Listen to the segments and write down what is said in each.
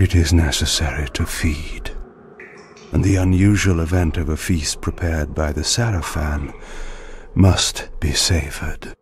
it is necessary to feed. And the unusual event of a feast prepared by the Sarafan must be savored.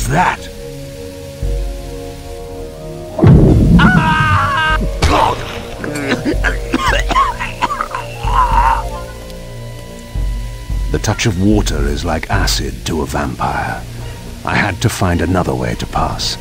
Was that? The touch of water is like acid to a vampire. I had to find another way to pass.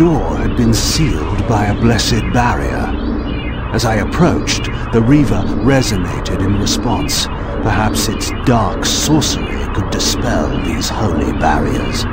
Door had been sealed by a blessed barrier. As I approached, the Reaver resonated in response. Perhaps its dark sorcery could dispel these holy barriers.